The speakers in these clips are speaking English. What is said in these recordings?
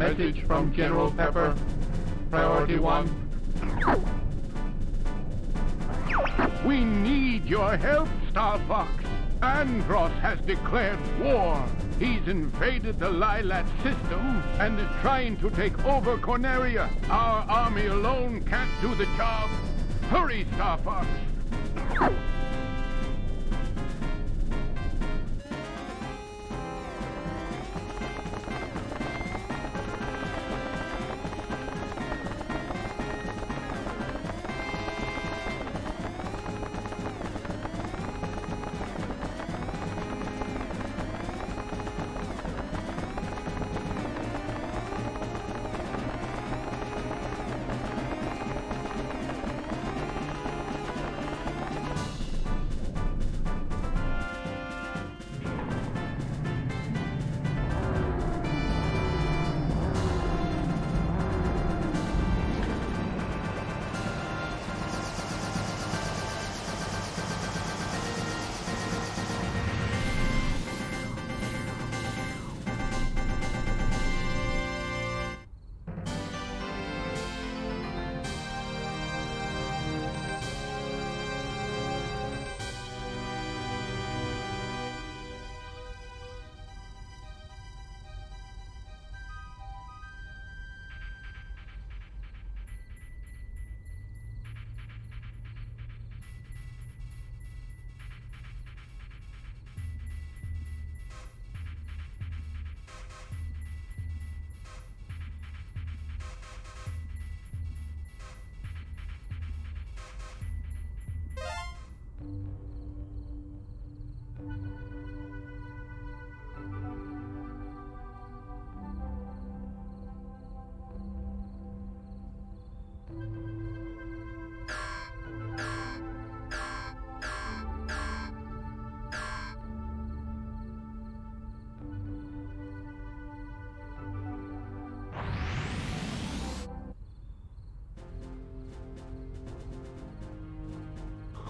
Message from General Pepper. Priority one. We need your help, Star Fox. Andross has declared war. He's invaded the Lylat system and is trying to take over Corneria. Our army alone can't do the job. Hurry, Star Fox.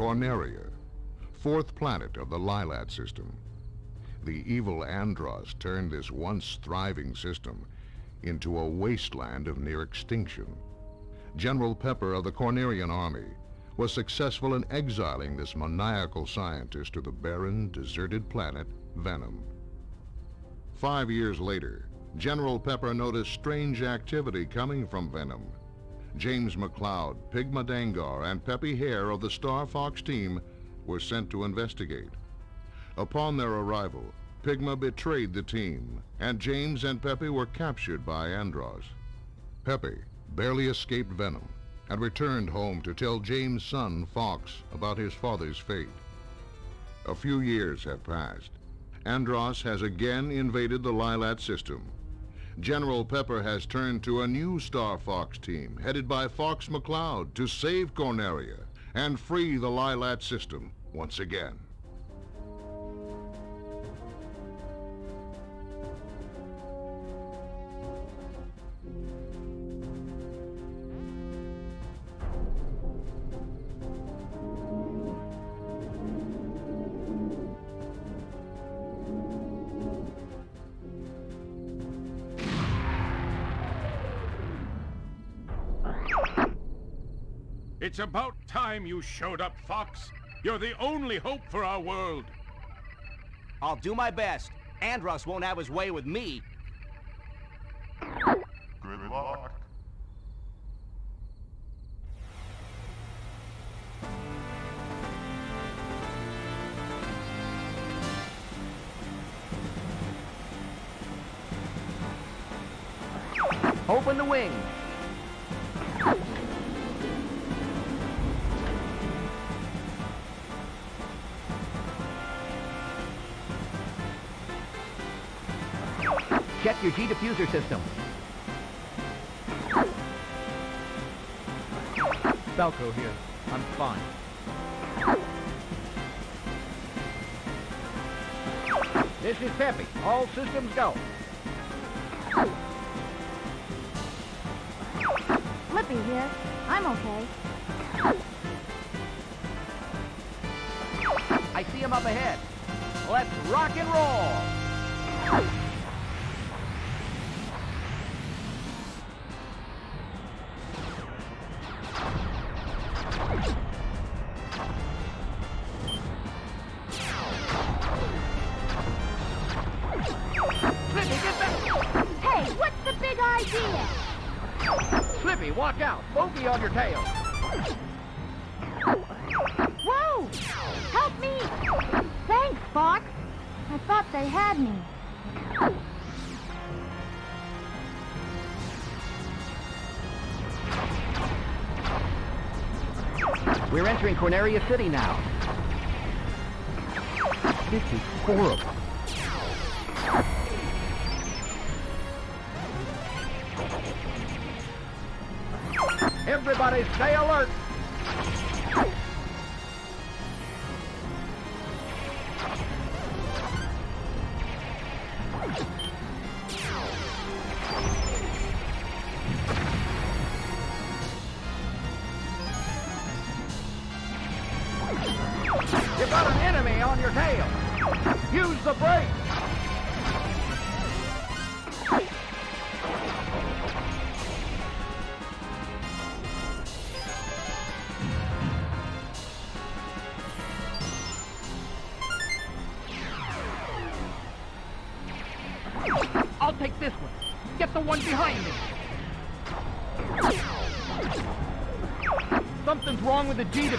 Corneria, fourth planet of the Lylat system. The evil Andross turned this once thriving system into a wasteland of near extinction. General Pepper of the Cornerian army was successful in exiling this maniacal scientist to the barren, deserted planet Venom. Five years later, General Pepper noticed strange activity coming from Venom. James McCloud, Pigma Dangar, and Peppy Hare of the Star Fox team were sent to investigate. Upon their arrival, Pigma betrayed the team, and James and Peppy were captured by Andross. Peppy barely escaped Venom and returned home to tell James' son, Fox, about his father's fate. A few years have passed. Andross has again invaded the Lylat system. General Pepper has turned to a new Star Fox team, headed by Fox McCloud, to save Corneria and free the Lylat system once again. Time you showed up, Fox. You're the only hope for our world. I'll do my best. Andross won't have his way with me. Your G-diffuser system. Falco here. I'm fine. This is Peppy. All systems go. Slippy here. I'm okay. I see him up ahead. Let's rock and roll. entering Corneria City now. This is horrible. the deep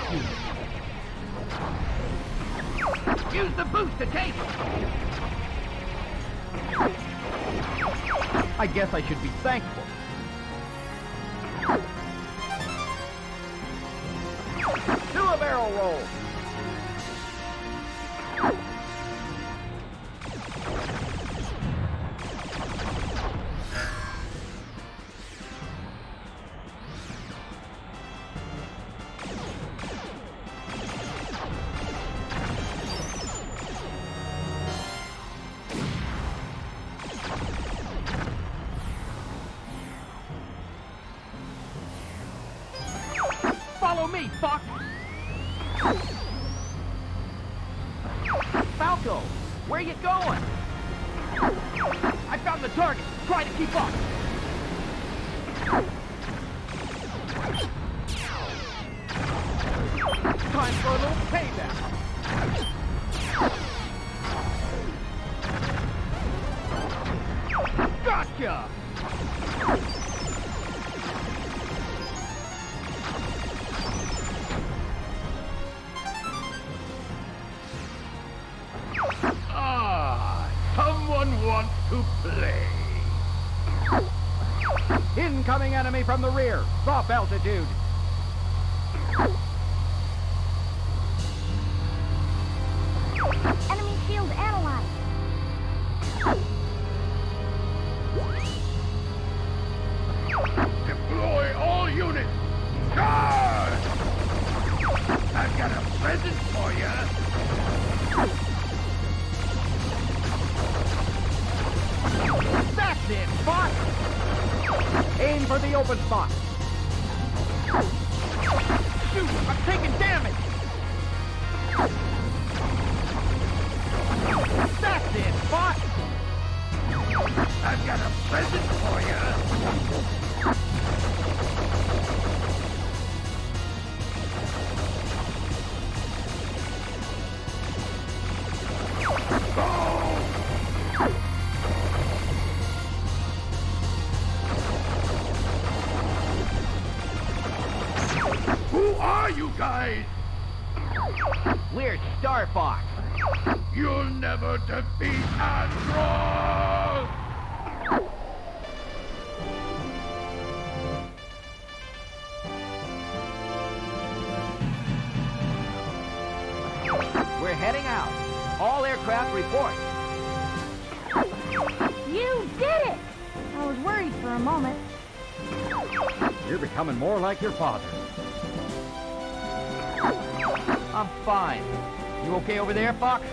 enemy from the rear. Drop altitude. We're Star Fox! You'll never defeat Andross! We're heading out. All aircraft report. You did it! I was worried for a moment. You're becoming more like your father. I'm fine. You okay over there, Fox?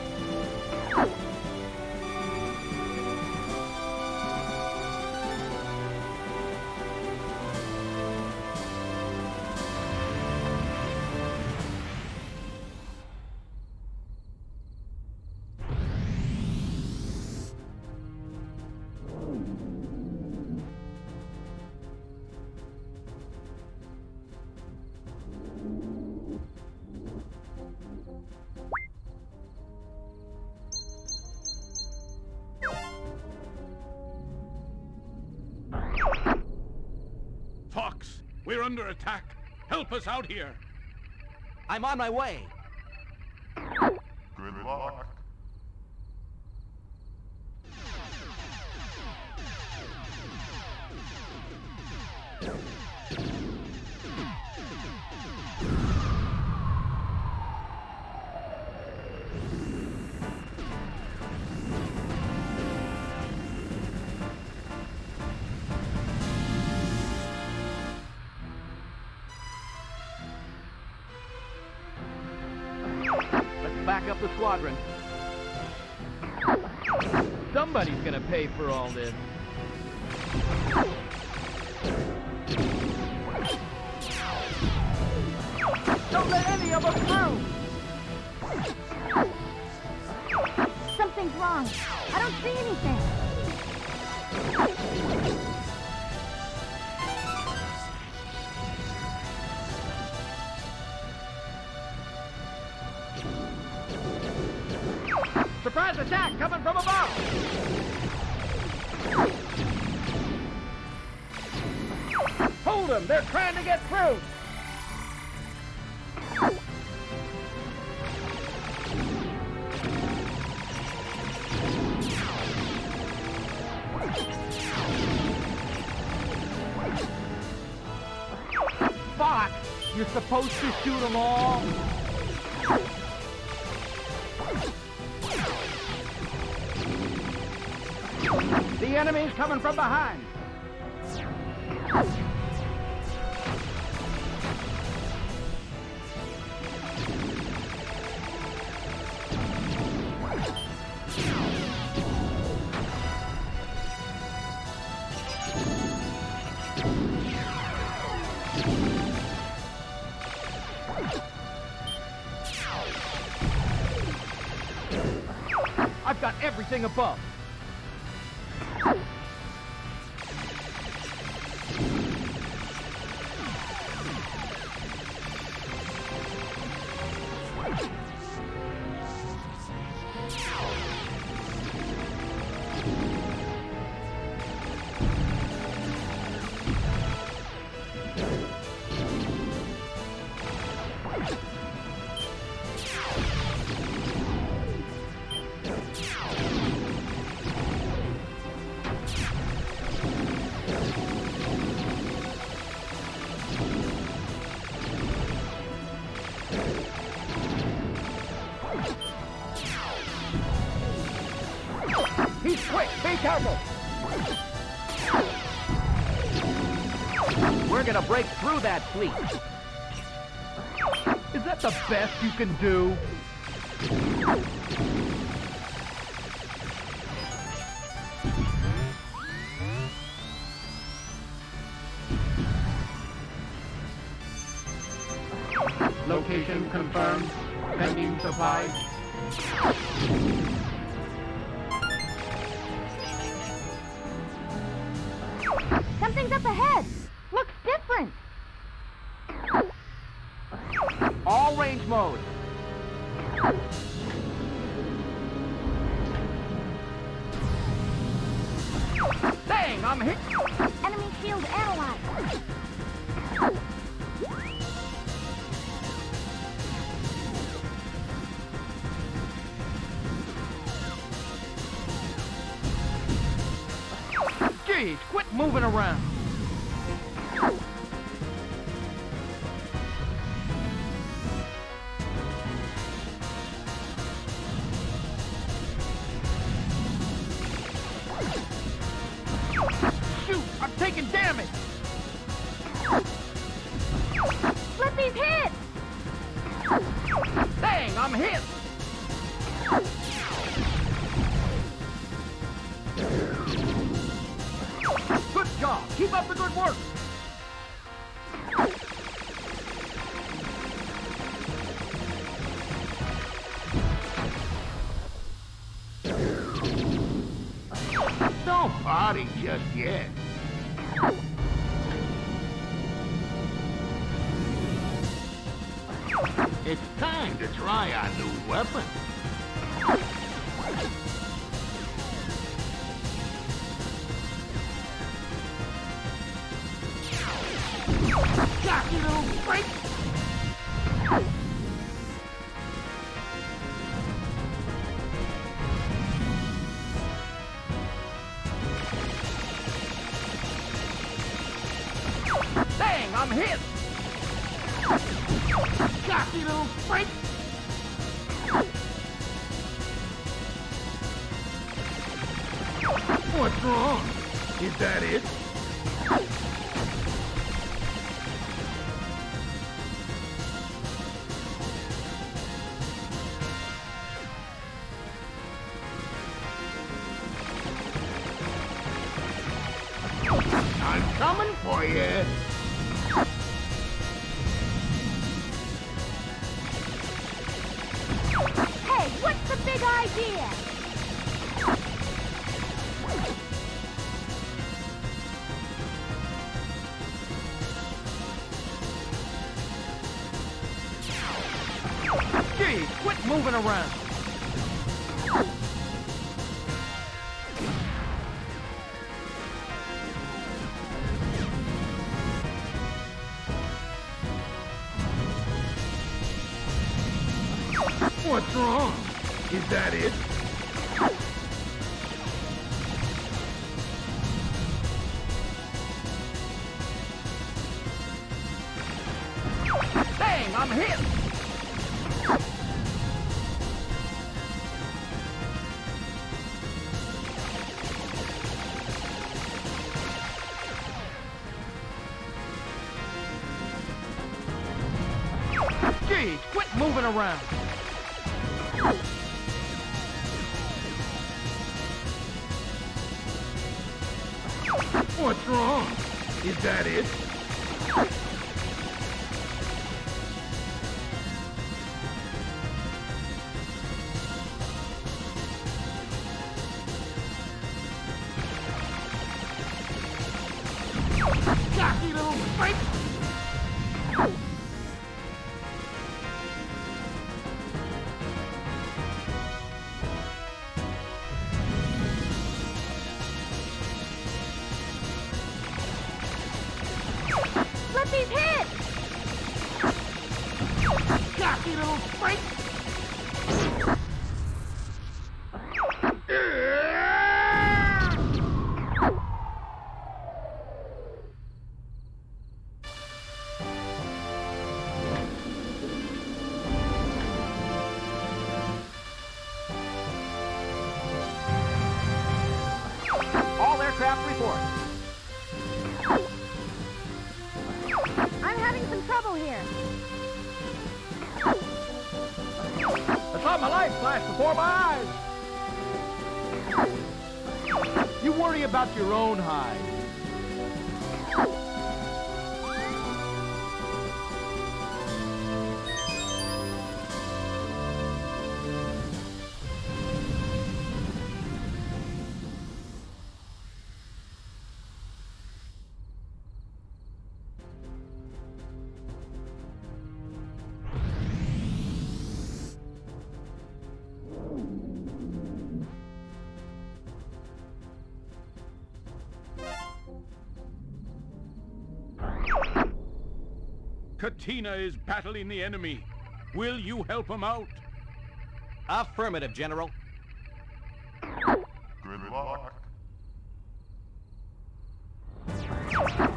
Out here. I'm on my way. Back up the squadron. Somebody's gonna pay for all this. Don't let any of us through! Something's wrong. I don't see anything. Coming from above! Hold them! They're trying to get through! Fox, you're supposed to shoot them all. Enemy's coming from behind. I've got everything above. Break through that fleet. Is that the best you can do? Just yet. It's time to try our new weapon. Around! What's wrong? Is that it? Dang, I'm hit! Katina is battling the enemy. Will you help him out? Affirmative, General. Good luck.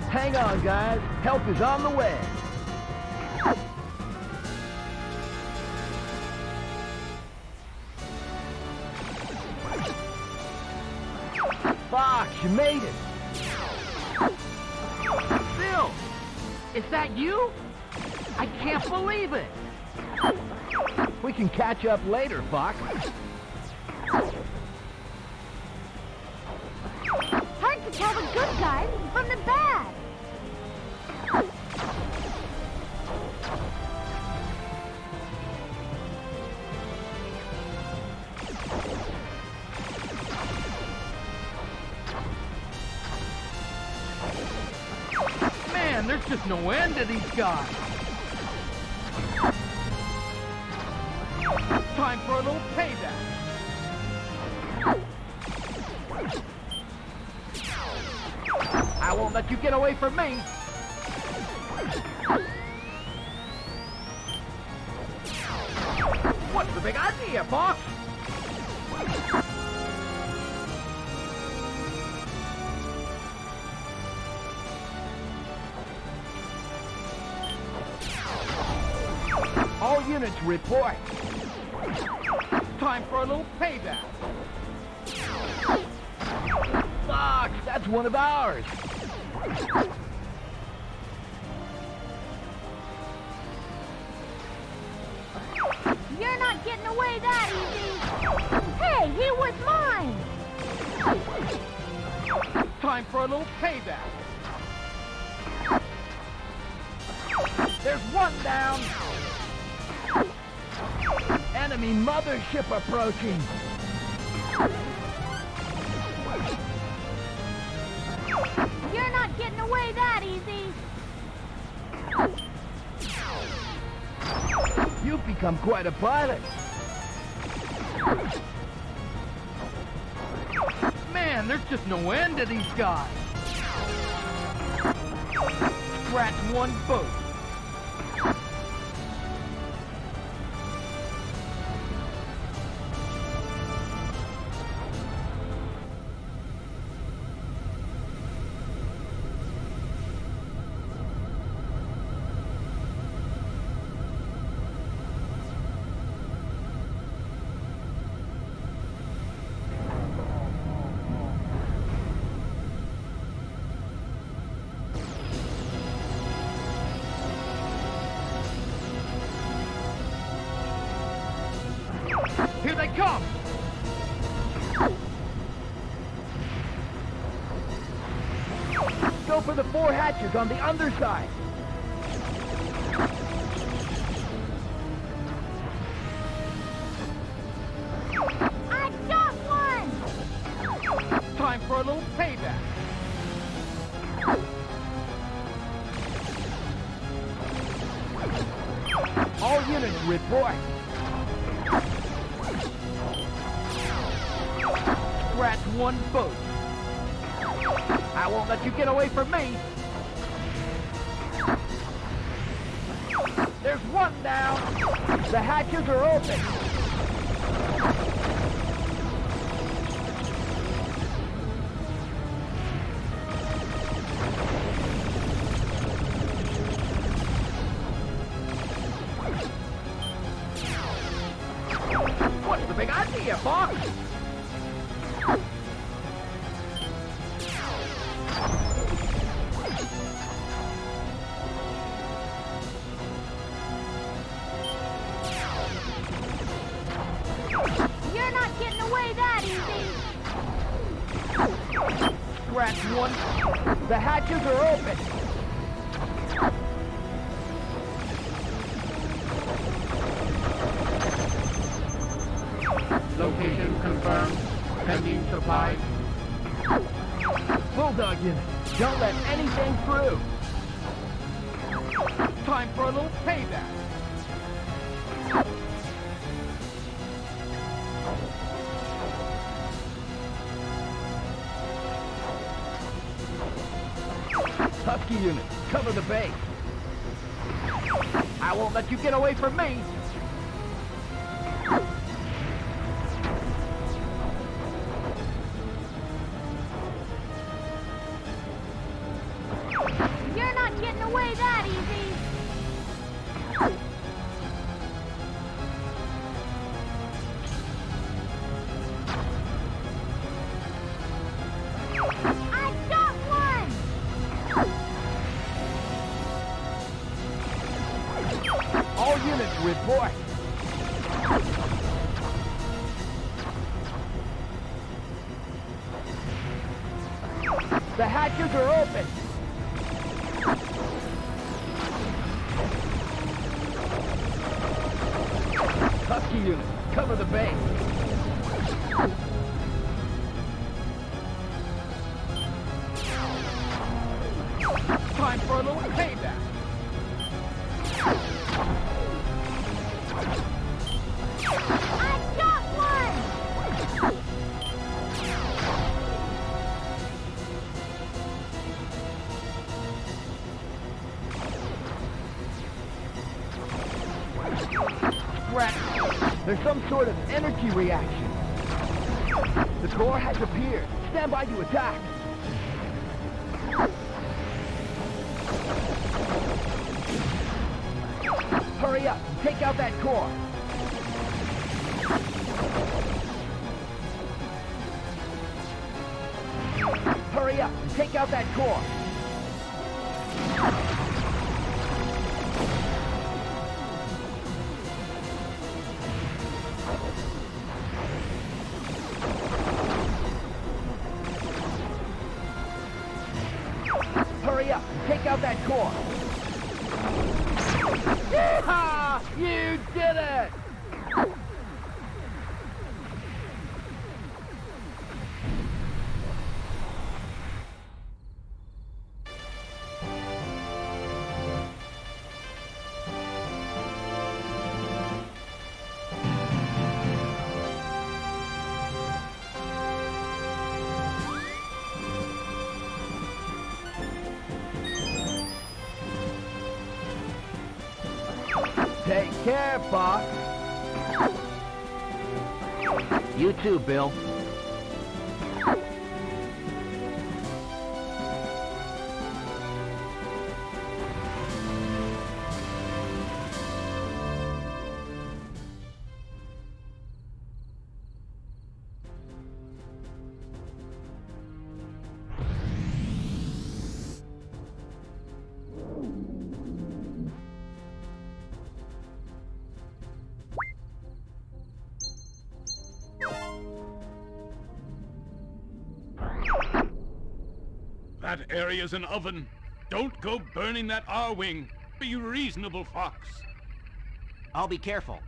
Hang on, guys. Help is on the way. Fox, you made it. Bill, is that you? I can't believe it. We can catch up later, Fox. Hard to tell the good guys from the bad. Man, there's just no end to these guys. for me. What's the big idea, boss? All units report. Time for a little payback. Fuck, that's one of ours. You're not getting away that easy. Hey, he was mine. Time for a little payback. There's one down. Enemy mothership approaching. Getting away that easy. You've become quite a pilot. Man, there's just no end to these guys. Scratch one boat. Hatches on the underside. I got one. Time for a little payback. All units report. Scratch one boat. I won't let you get away from me. There's one down. The hatches are open. I won't let you get away from me. Report. The hatches are open. Husky unit, cover the base. Reaction. The core has appeared. Stand by to attack. Hurry up take out that core. Hurry up take out that core. Take care, Fox. You too, Bill. Area's an oven. Don't go burning that Arwing. Be reasonable, Fox. I'll be careful.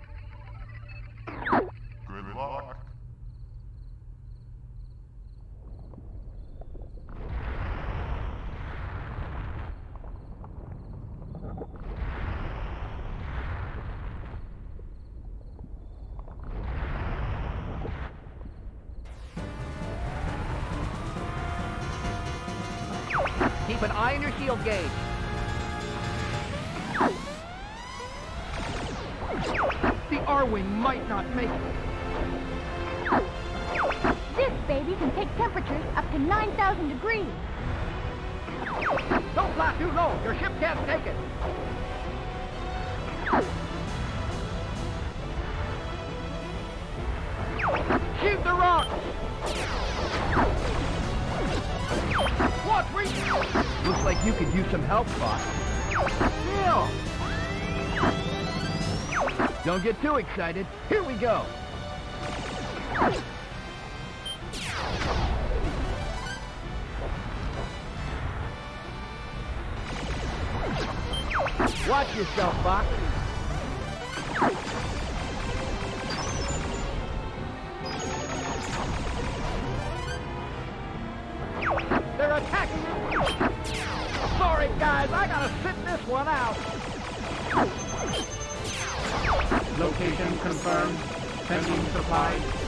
Excited. Here we go. Watch yourself, Fox. They're attacking. Sorry, guys, I gotta sit this one out. Location confirmed. Sending supplies.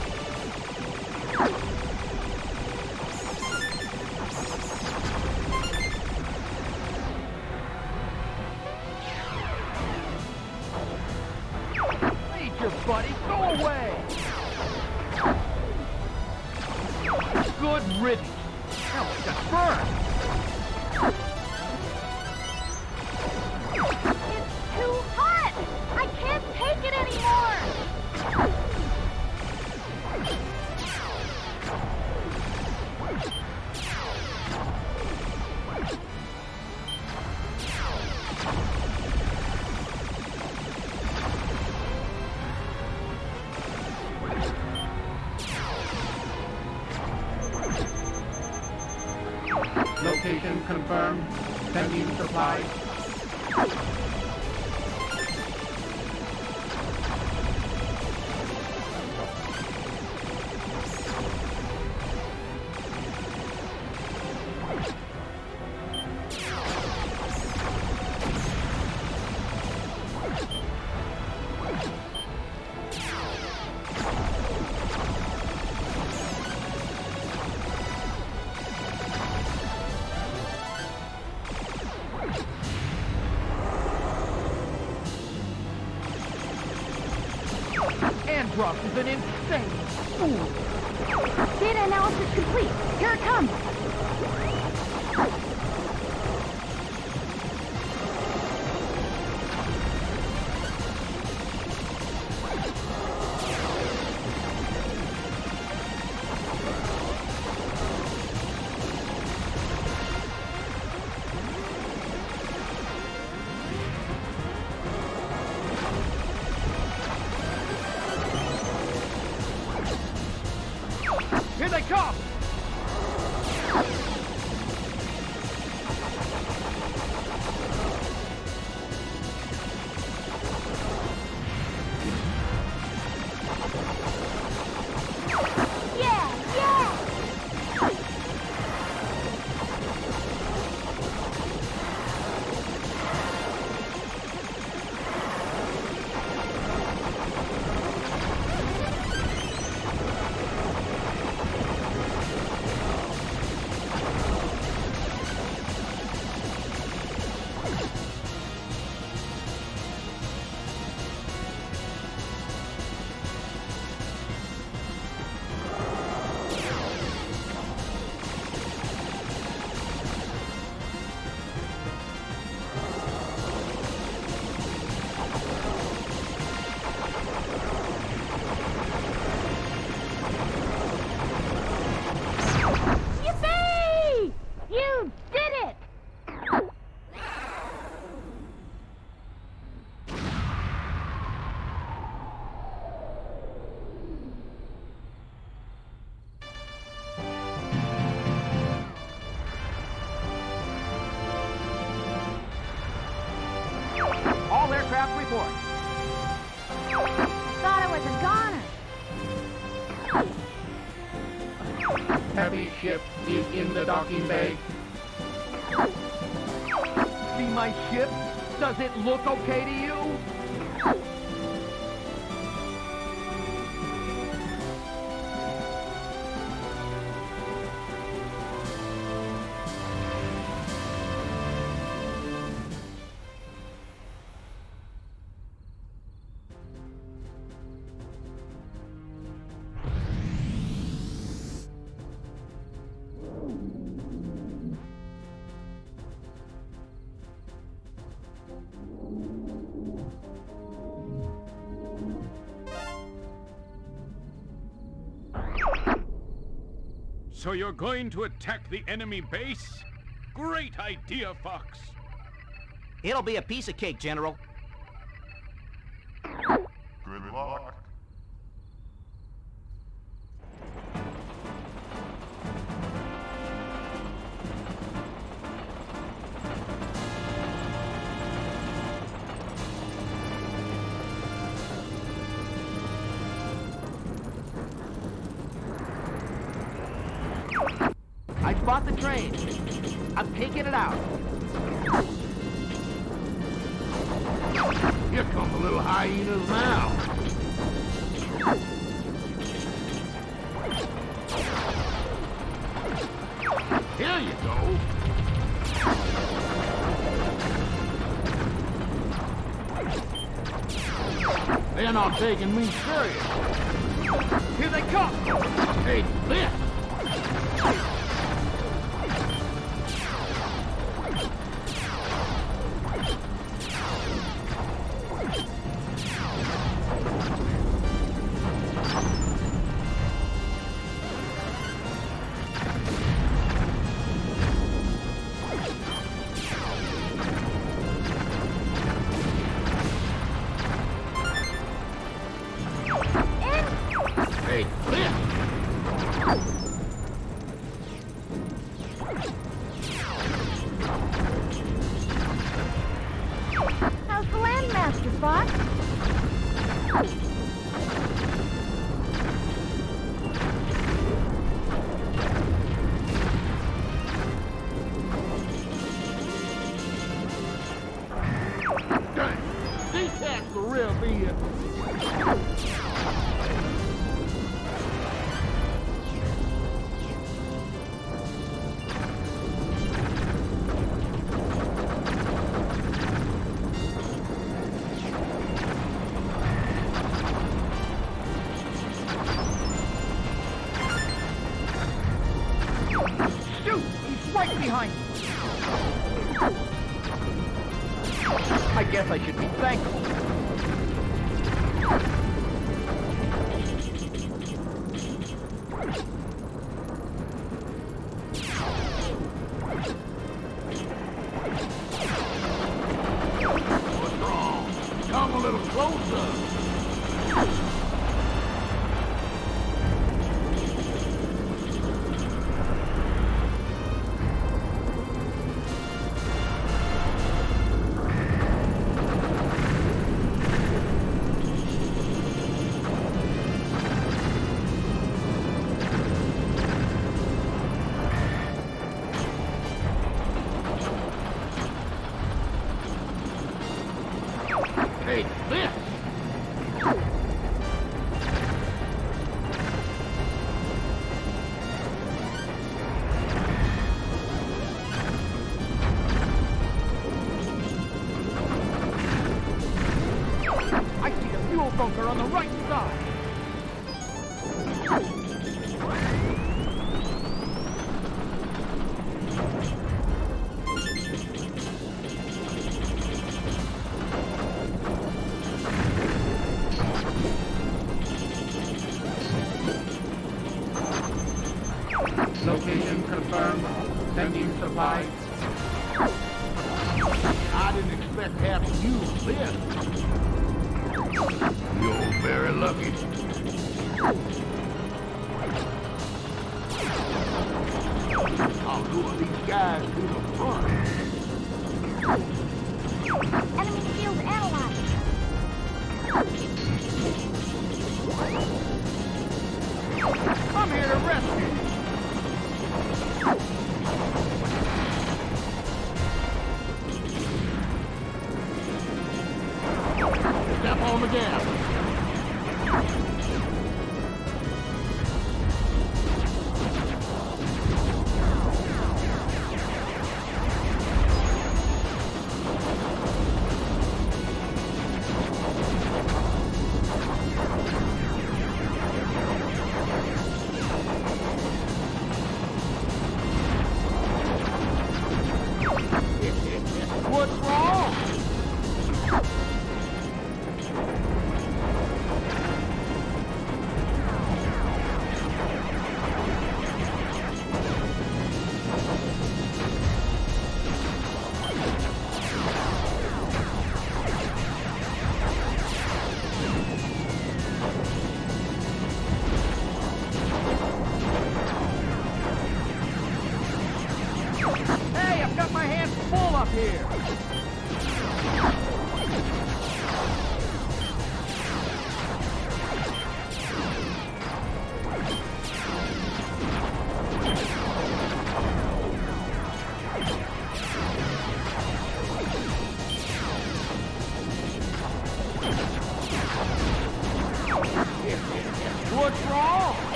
ship is in the docking bay. See my ship? Does it look okay to you? going to attack the enemy base? Great idea, Fox. It'll be a piece of cake, General. taking me.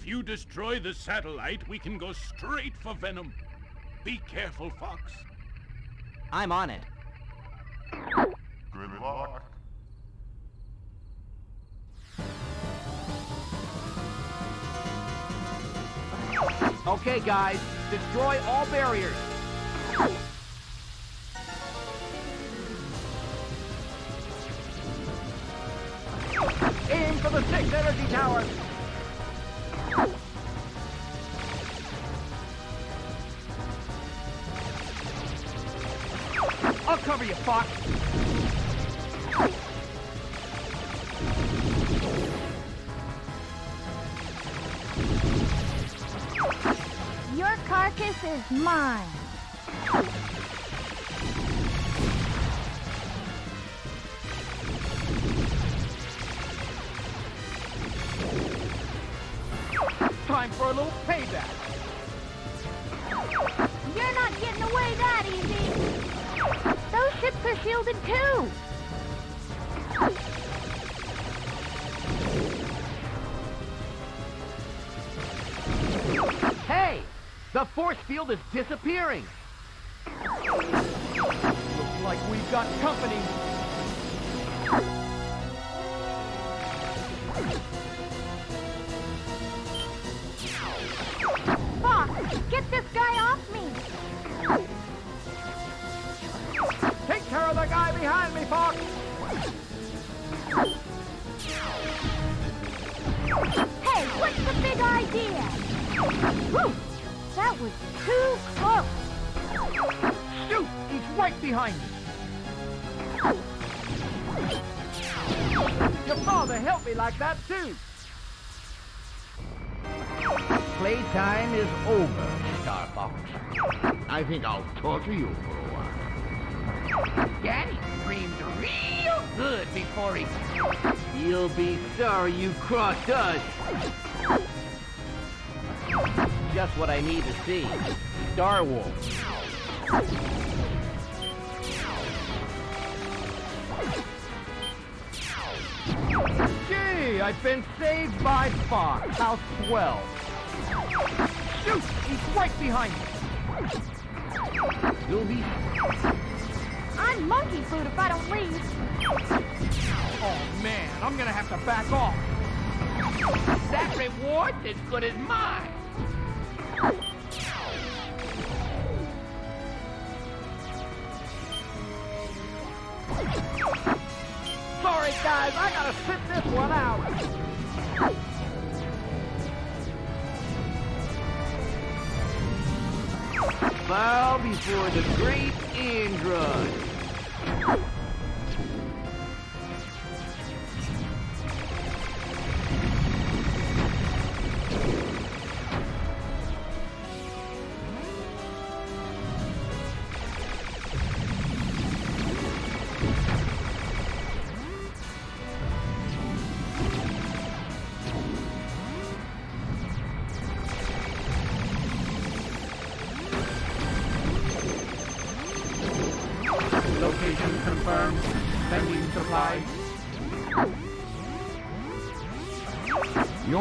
If you destroy the satellite, we can go straight for Venom. Be careful, Fox. I'm on it. Good luck. Okay, guys, destroy all barriers. Field is disappearing. Looks like we've got company. Fox, get this guy off me. Take care of the guy behind me, Fox. Hey, what's the big idea? Whew, that was too close. Shoot, he's right behind me. Your father helped me like that, too. Playtime is over, Star Fox. I think I'll torture you for a while. Daddy screamed real good before he... You'll be sorry you crossed us. Just what I need to see. Star Wolf. Gee, I've been saved by Fox. How swell. Shoot! He's right behind me. You'll be... I'm monkey food if I don't leave. Oh, man, I'm gonna have to back off. That reward's as good as mine. Sorry, guys, I gotta sit this one out. Bow before the great Andross.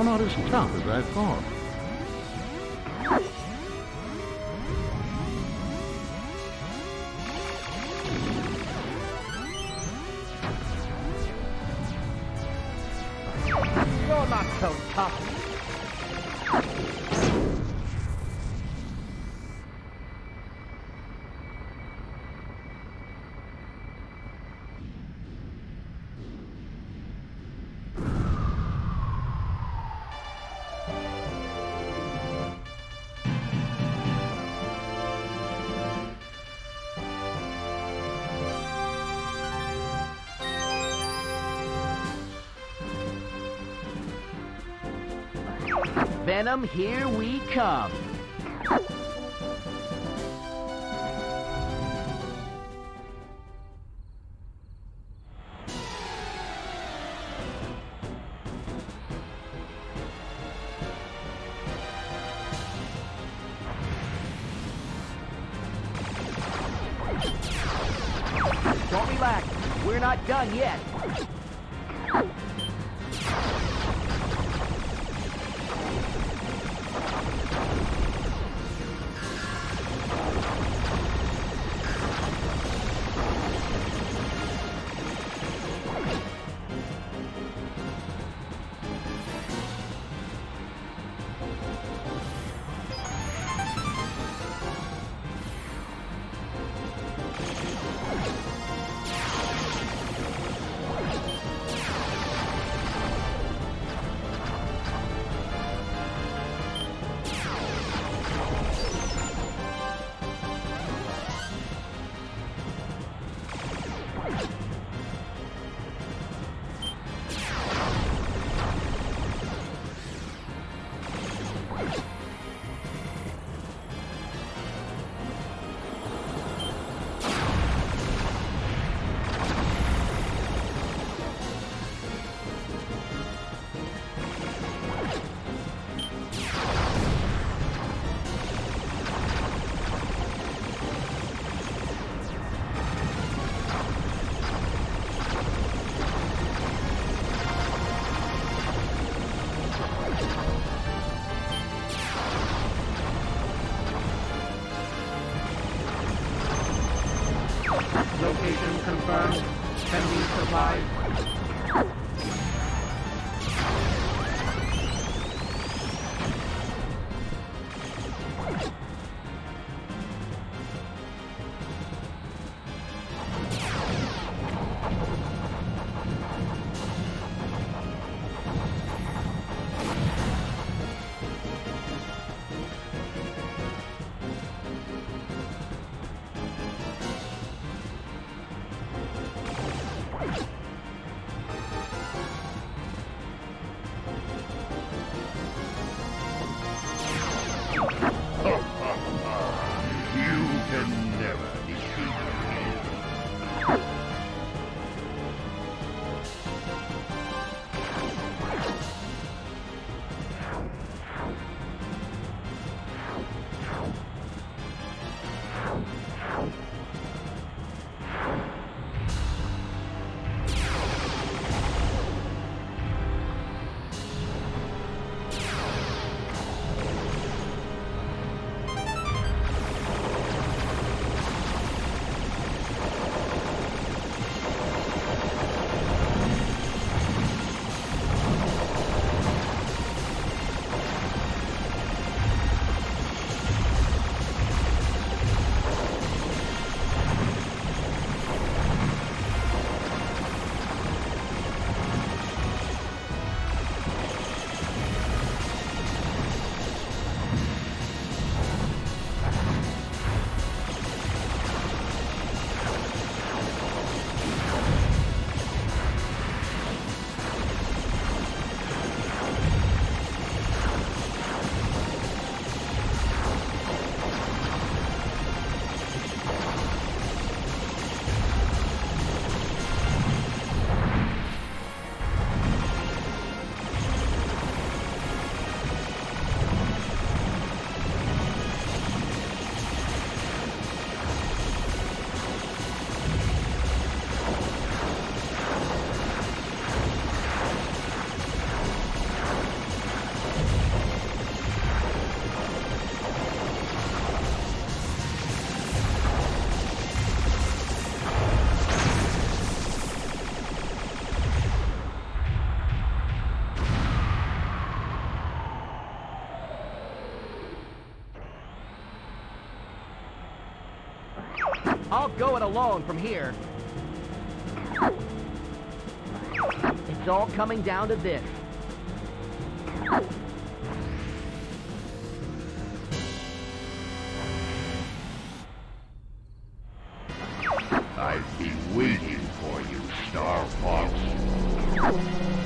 Not as tough as I thought. Venom, here we come. I'll go it alone from here. It's all coming down to this. I've been waiting for you, Star Fox.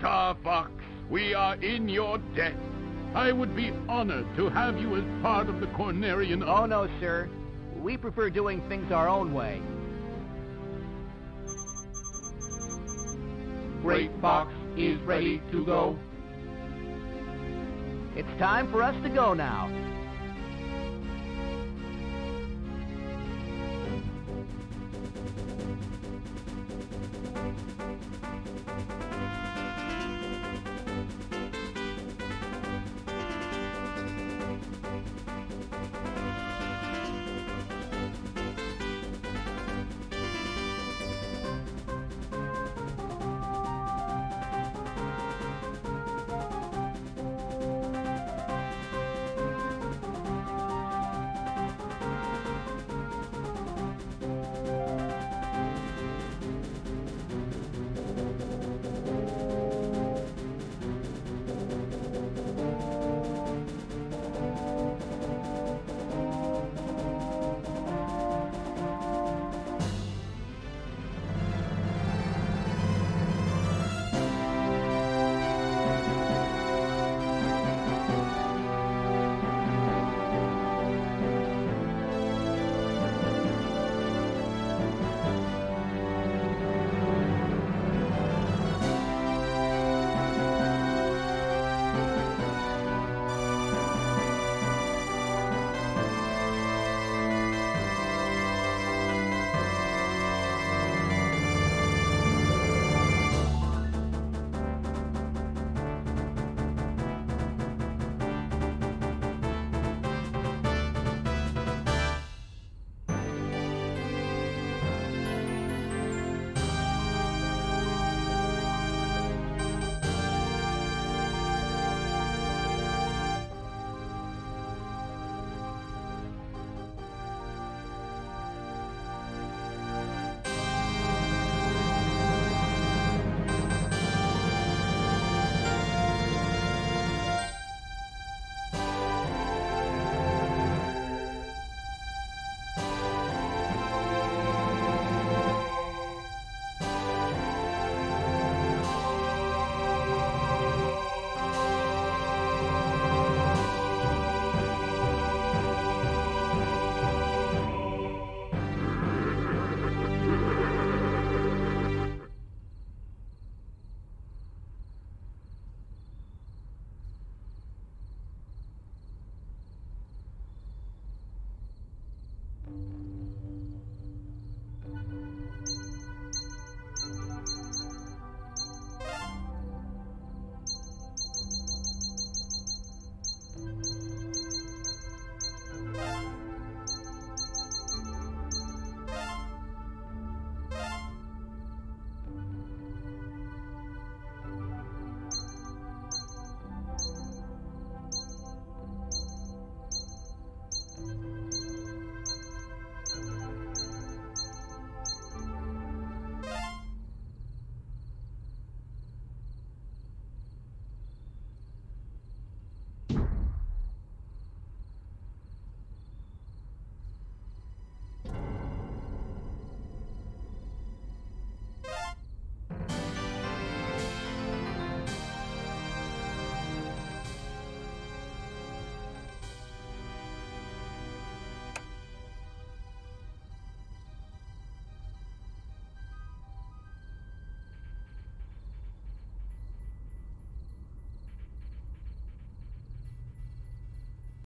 Star Fox, we are in your debt. I would be honored to have you as part of the Cornerian... Oh, no, sir. We prefer doing things our own way. Great Fox is ready to go. It's time for us to go now.